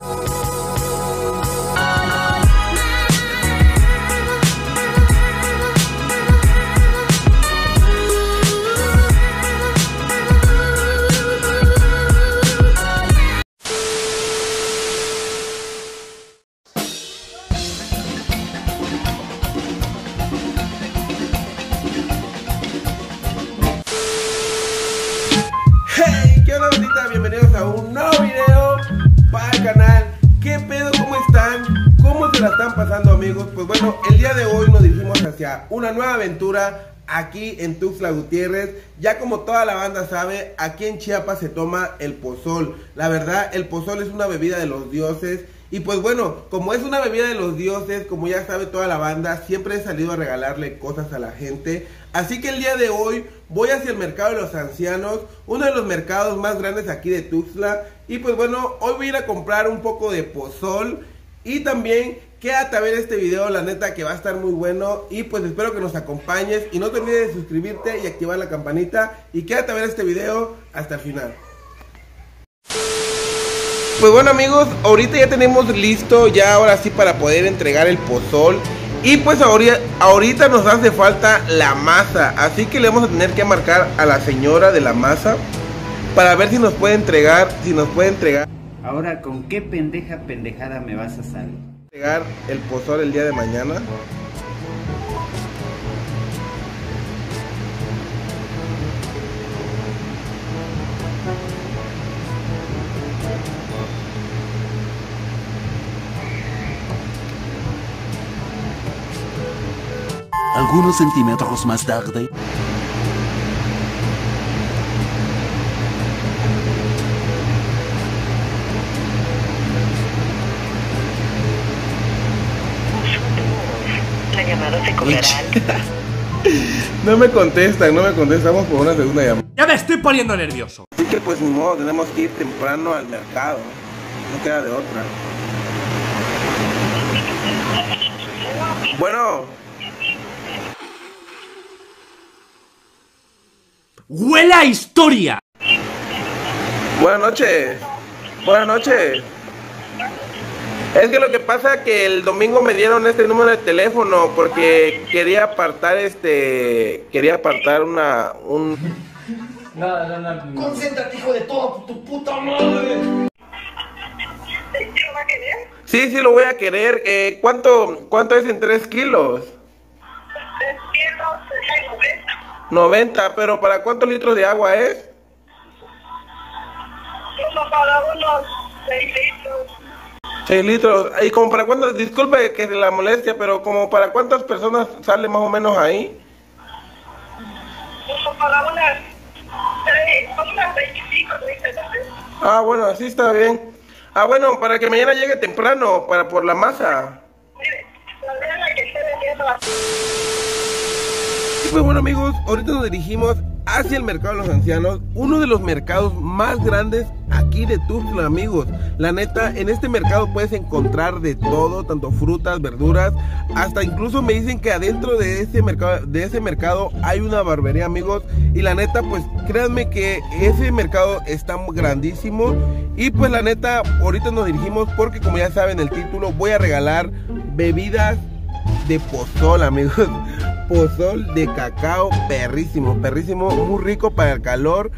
Hey, ¿qué onda? Bienvenidos a un nuevo video para el canal ¿Qué pedo? ¿Cómo están? ¿Cómo se la están pasando amigos? Pues bueno, el día de hoy nos dirigimos hacia una nueva aventura aquí en Tuxtla Gutiérrez Ya como toda la banda sabe, aquí en Chiapas se toma el pozol La verdad, el pozol es una bebida de los dioses y pues bueno, como es una bebida de los dioses, como ya sabe toda la banda, siempre he salido a regalarle cosas a la gente. Así que el día de hoy voy hacia el mercado de los ancianos, uno de los mercados más grandes aquí de Tuxtla. Y pues bueno, hoy voy a ir a comprar un poco de pozol. Y también quédate a ver este video, la neta que va a estar muy bueno. Y pues espero que nos acompañes. Y no te olvides de suscribirte y activar la campanita. Y quédate a ver este video hasta el final. Pues bueno amigos, ahorita ya tenemos listo ya ahora sí para poder entregar el pozol. Y pues ahorita, ahorita nos hace falta la masa Así que le vamos a tener que marcar a la señora de la masa Para ver si nos puede entregar, si nos puede entregar. Ahora, ¿con qué pendeja pendejada me vas a salir? Entregar el pozol el día de mañana Algunos centímetros más tarde. La llamada se. No me contestan, no me contestan, vamos por una segunda llamada Ya me estoy poniendo nervioso. Así que pues ni modo, tenemos que ir temprano al mercado No queda de otra Bueno, ¡Huele a historia! Buenas noches. Buenas noches. Es que lo que pasa es que el domingo me dieron este número de teléfono porque quería apartar este quería apartar una un Concéntrate, hijo de toda tu puta madre. ¿Qué va a querer? Sí, sí lo voy a querer. Eh, ¿cuánto cuánto es en 3 kilos? Tres kilos, seis, noventa. 90, pero ¿para cuántos litros de agua es? Como para unos seis litros. 6 litros. ¿Y como para cuántas? Disculpe que la molestia, pero como para cuántas personas sale más o menos ahí? Como para unas seis, como unas veinticinco, treinta. Ah, bueno, así está bien. Ah, bueno, para que mañana llegue temprano, para por la masa. Mire, la que esté vendiendo la... Pues bueno amigos, ahorita nos dirigimos hacia el mercado de los ancianos, uno de los mercados más grandes aquí de Tuxtla amigos. La neta, en este mercado puedes encontrar de todo, tanto frutas, verduras, hasta incluso me dicen que adentro de ese mercado, de ese mercado hay una barbería amigos. Y la neta, pues créanme que ese mercado está grandísimo. Y pues la neta, ahorita nos dirigimos porque como ya saben el título, voy a regalar bebidas de pozol, amigos. Pozol de cacao, perrísimo, perrísimo, muy rico para el calor.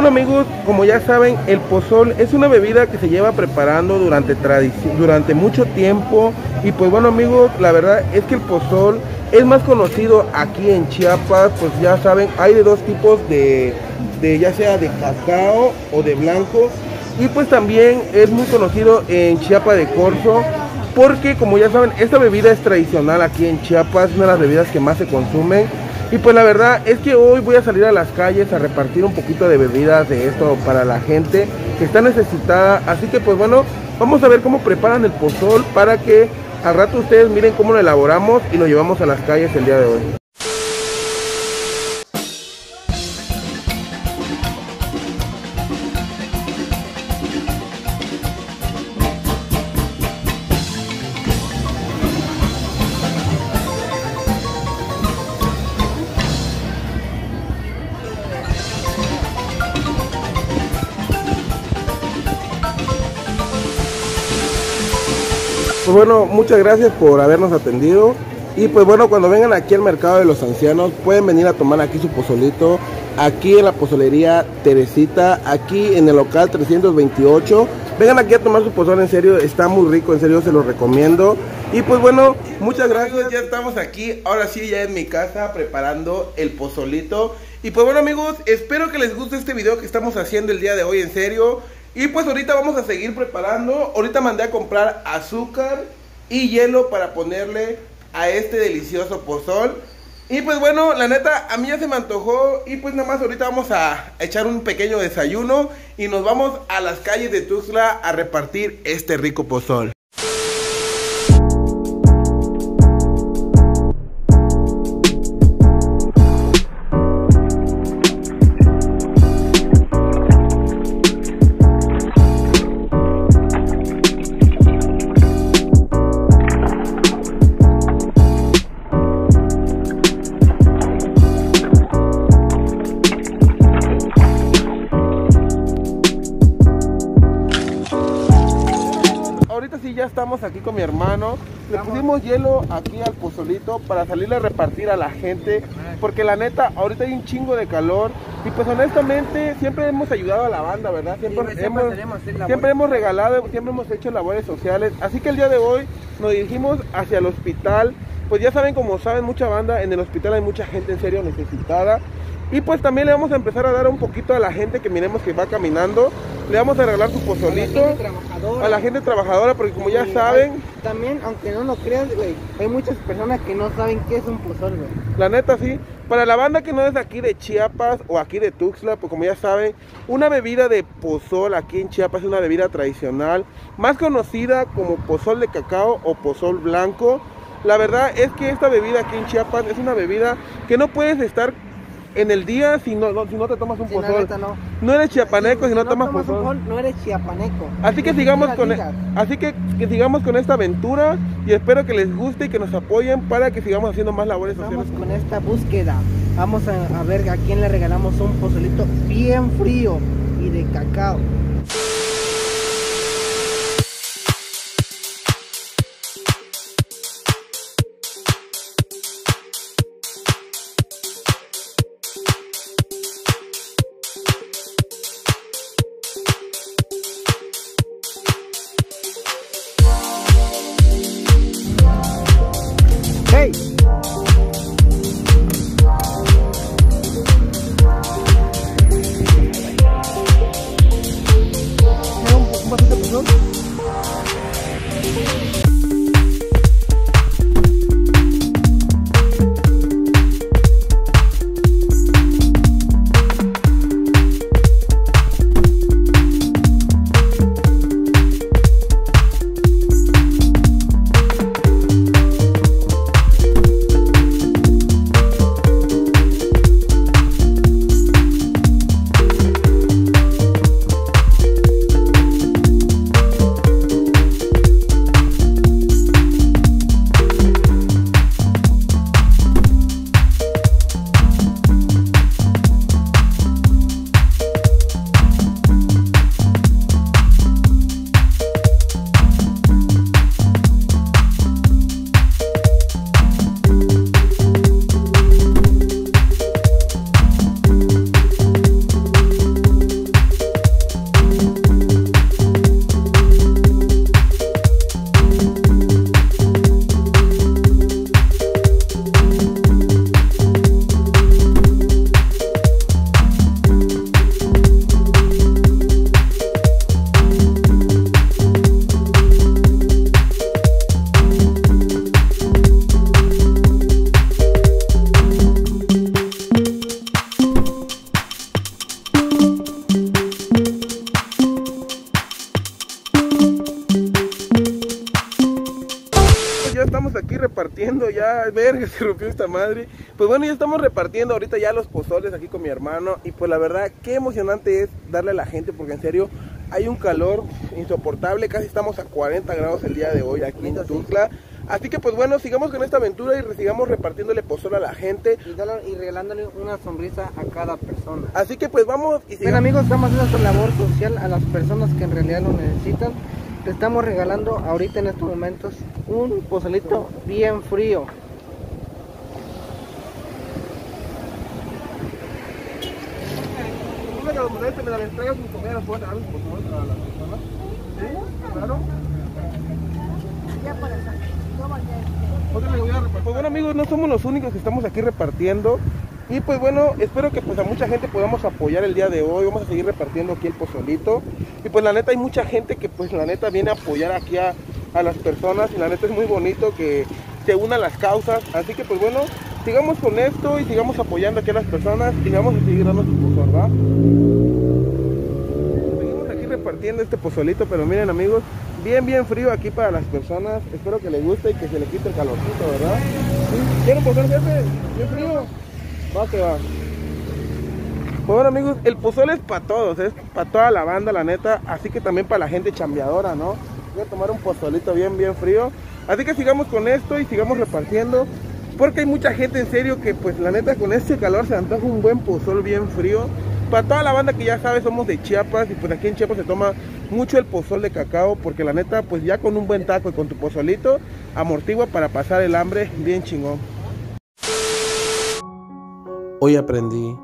Bueno amigos, como ya saben, el pozol es una bebida que se lleva preparando durante, durante mucho tiempo. Y pues bueno amigos, la verdad es que el pozol es más conocido aquí en Chiapas. Pues ya saben, hay de dos tipos de, de ya sea de cacao o de blanco. Y pues también es muy conocido en Chiapa de Corzo. Porque como ya saben, esta bebida es tradicional aquí en Chiapas, es una de las bebidas que más se consumen. Y pues la verdad es que hoy voy a salir a las calles a repartir un poquito de bebidas de esto para la gente que está necesitada. Así que pues bueno, vamos a ver cómo preparan el pozol para que al rato ustedes miren cómo lo elaboramos y lo llevamos a las calles el día de hoy. Pues bueno, muchas gracias por habernos atendido. Y pues bueno, cuando vengan aquí al mercado de los ancianos, pueden venir a tomar aquí su pozolito, aquí en la pozolería Teresita, aquí en el local 328. Vengan aquí a tomar su pozol, en serio, está muy rico, en serio se los recomiendo. Y pues bueno, muchas gracias, ya estamos aquí, ahora sí ya en mi casa preparando el pozolito. Y pues bueno amigos, espero que les guste este video que estamos haciendo el día de hoy, en serio. Y pues ahorita vamos a seguir preparando. Ahorita mandé a comprar azúcar y hielo para ponerle a este delicioso pozol. Y pues bueno, la neta, a mí ya se me antojó. Y pues nada más ahorita vamos a echar un pequeño desayuno. Y nos vamos a las calles de Tuxtla a repartir este rico pozol. Le pusimos hielo aquí al pozolito para salirle a repartir a la gente. Porque la neta, ahorita hay un chingo de calor. Y pues honestamente, siempre hemos ayudado a la banda, ¿verdad? Siempre, siempre hemos, siempre hemos regalado, siempre hemos hecho labores sociales. Así que el día de hoy nos dirigimos hacia el hospital. Pues ya saben, como saben, mucha banda, en el hospital hay mucha gente en serio necesitada. Y pues también le vamos a empezar a dar un poquito a la gente que miremos que va caminando. Le vamos a regalar su pozolito A la gente trabajadora. a la gente trabajadora porque como ya saben, hay- también, aunque no lo creas, güey, hay muchas personas que no saben qué es un pozol, güey. la neta sí, para la banda que no es de aquí de Chiapas o aquí de Tuxtla, pues como ya saben, una bebida de pozol aquí en Chiapas es una bebida tradicional, más conocida como pozol de cacao o pozol blanco. La verdad es que esta bebida aquí en Chiapas es una bebida que no puedes estar en el día si no, no- si no te tomas un la pozol. no. No eres chiapaneco si no, tomas tomas un pozol. no eres chiapaneco. Así que sigamos con e- así que, que sigamos con esta aventura y espero que les guste y que nos apoyen para que sigamos haciendo más labores Vamos sociales. con esta búsqueda. Vamos a, a ver a quién le regalamos un pozolito bien frío y de cacao. Ya, verga, se rompió esta madre. Pues bueno, ya estamos repartiendo ahorita ya los pozoles aquí con mi hermano y pues la verdad, qué emocionante es darle a la gente porque en serio hay un calor insoportable, casi estamos a 40 grados el día de hoy aquí en Tuxtla. Así que pues bueno, sigamos con esta aventura y sigamos repartiéndole pozole a la gente. Y, y regalándole una sonrisa a cada persona. Así que pues vamos y Bien sigamos. amigos, estamos haciendo esta labor social a las personas que en realidad lo necesitan. Le estamos regalando ahorita en estos momentos un pozolito bien frío. Pues bueno amigos, no somos los únicos que estamos aquí repartiendo. Y pues bueno, espero que pues a mucha gente podamos apoyar el día de hoy. Vamos a seguir repartiendo aquí el pozolito. Y pues la neta hay mucha gente que pues la neta viene a apoyar aquí a, las personas. Y la neta es muy bonito que se unan las causas. Así que pues bueno, sigamos con esto y sigamos apoyando aquí a las personas. Y vamos a seguir dando su pozol, ¿va? Seguimos aquí repartiendo este pozolito, pero miren amigos, bien bien frío aquí para las personas. Espero que les guste y que se le quite el calorcito, ¿verdad? ¿Sí? ¿Quieren pozol, jefe? ¿Bien frío? Va que va. Pues bueno amigos, el pozole es para todos, es para toda la banda, la neta, así que también para la gente chambeadora, ¿no? Voy a tomar un pozolito bien bien frío. Así que sigamos con esto y sigamos repartiendo. Porque hay mucha gente en serio que pues la neta con este calor se antoja un buen pozol bien frío. Para toda la banda que ya sabe somos de Chiapas y pues aquí en Chiapas se toma mucho el pozol de cacao porque la neta pues ya con un buen taco y con tu pozolito amortigua para pasar el hambre bien chingón. Hoy aprendí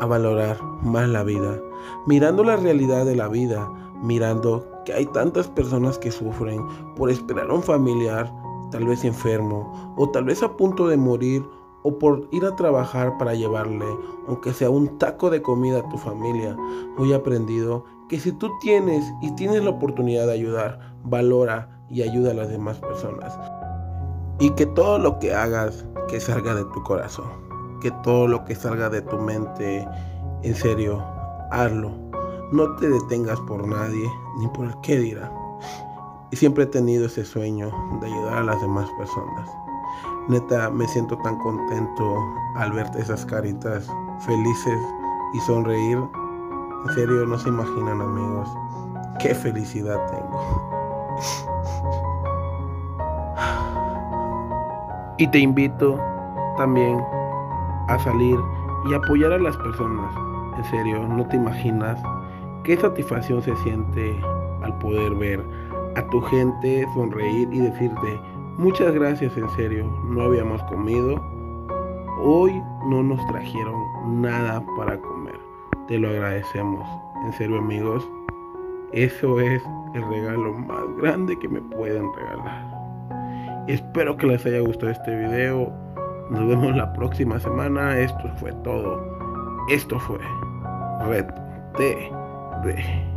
a valorar más la vida, mirando la realidad de la vida, mirando que hay tantas personas que sufren por esperar a un familiar, tal vez enfermo, o tal vez a punto de morir, o por ir a trabajar para llevarle, aunque sea un taco de comida a tu familia. Hoy he aprendido que si tú tienes y tienes la oportunidad de ayudar, valora y ayuda a las demás personas. Y que todo lo que hagas, que salga de tu corazón. Que todo lo que salga de tu mente, en serio, hazlo. No te detengas por nadie, ni por el qué dirá. Y siempre he tenido ese sueño de ayudar a las demás personas. Neta, me siento tan contento al verte esas caritas felices y sonreír. En serio, no se imaginan amigos qué felicidad tengo. Y te invito también a salir y apoyar a las personas. En serio, no te imaginas qué satisfacción se siente al poder ver a tu gente sonreír y decirte muchas gracias en serio, no habíamos comido. Hoy no nos trajeron nada para comer. Te lo agradecemos. En serio amigos, eso es el regalo más grande que me pueden regalar. Espero que les haya gustado este video. Nos vemos la próxima semana. Esto fue todo. Esto fue Red TV.